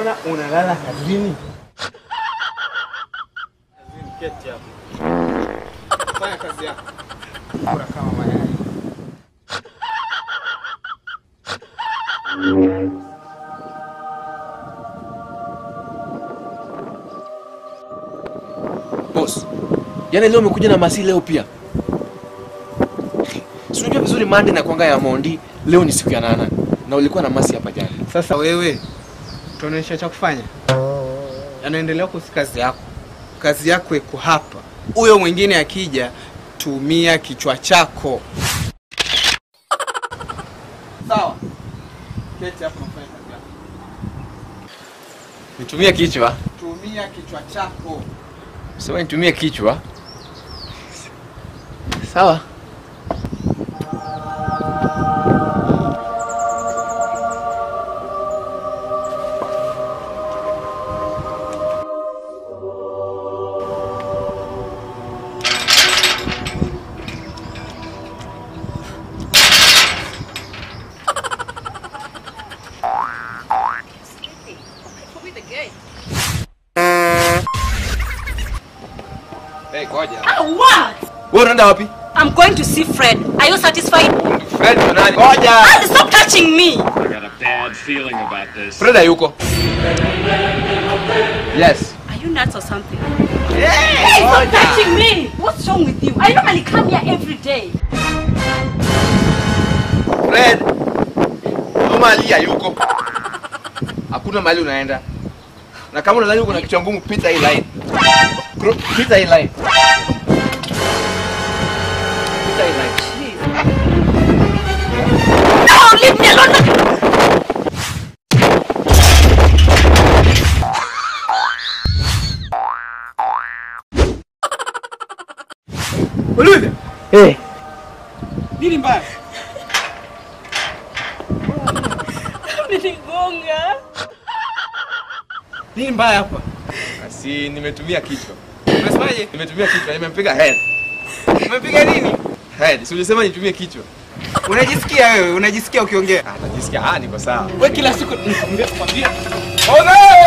Mbona unalala kazini? Keti hapo. Fanya kazi yako. Kula kama mayai. Boss, yaani leo umekuja na masi leo pia. Si unajua vizuri Monday na kuanga ya Mondi, leo ni siku ya nana. Na ulikuwa na masi hapa jana. Sasa wewe tuonyesha cha kufanya. Yanaendelea kuhusu kazi yako. Kazi yako iko hapa. Huyo mwingine akija, tumia kichwa chako. Sawa. Keti hapo nafanya kazi yako. Nitumie kichwa. Tumia kichwa chako. Sema nitumie kichwa. Sawa. Hey, ngoja. What? Wewe unaenda wapi? I'm going to see Fred. Are you satisfied? Fred ni nani? Ngoja. Ah, stop touching me! I got a bad feeling about this. Fred hayuko. Yes. Are you nuts or something? Hey, stop touching me! What's wrong with you? I normally come here every day. Fred. Mama Ali hayuko. Hakuna mahali unaenda. Na kama unadhani uko na kichwa ngumu, pita hii line. Kro- Pita hii line. Pita hii line. No, leave me alone! Ulude. Eh. Nini mbaya? Amenigonga. Nini mbaya hapa? Si nimetumia kichwa. Unasemaje? Nimetumia kichwa, nimempiga head. Umempiga nini? Head. Si ulisema nitumie kichwa. Unajisikia wewe? Unajisikia ukiongea? Ah, najisikia ah, niko sawa. Wewe kila siku nikwambia Oh Ona!